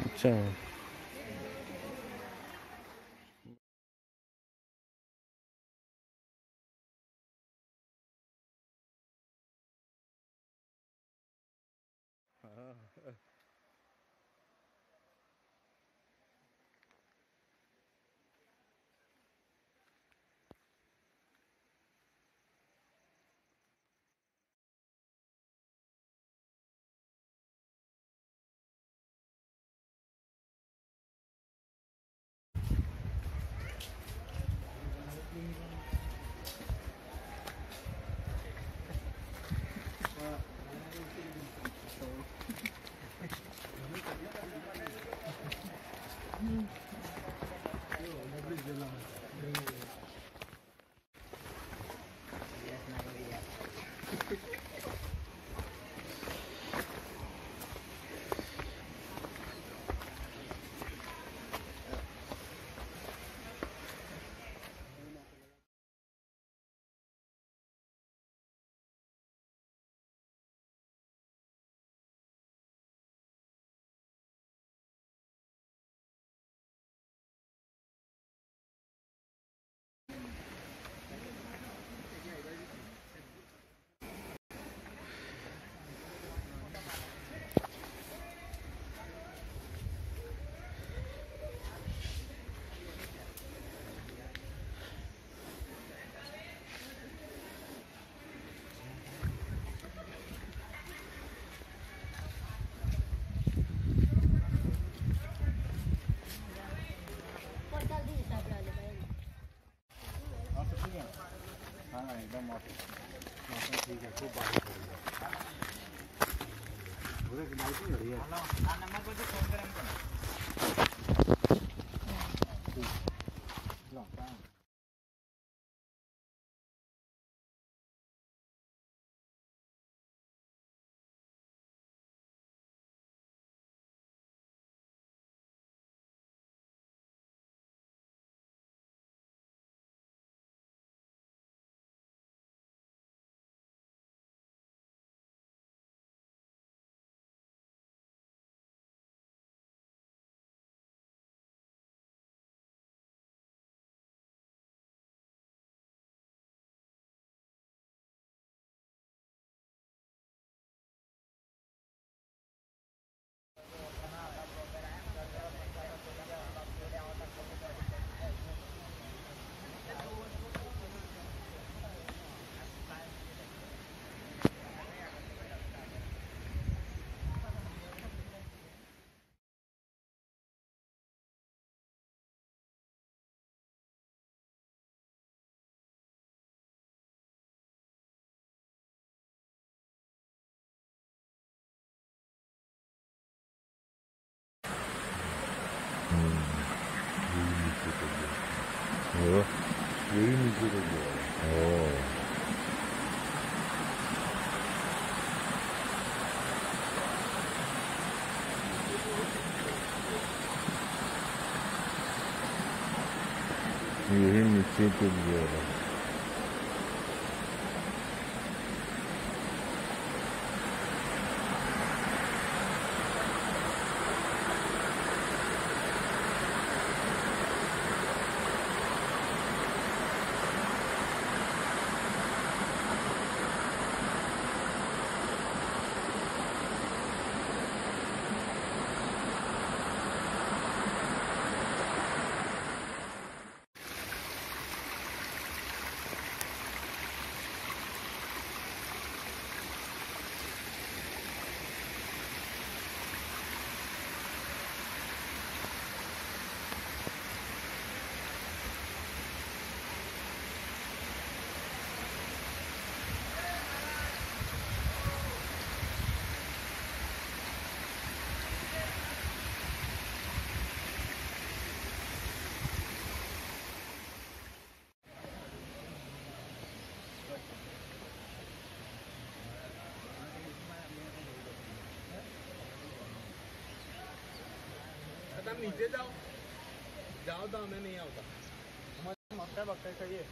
अच्छा। मौसम ठीक है खूब बारिश हो रही है पूरे लाइटिंग हो रही है О. О. Yürüyün mülkiyet ediyorum. तुम नीचे जाओ जाओ तो हमें नहीं आता। मक्का बक्का चाहिए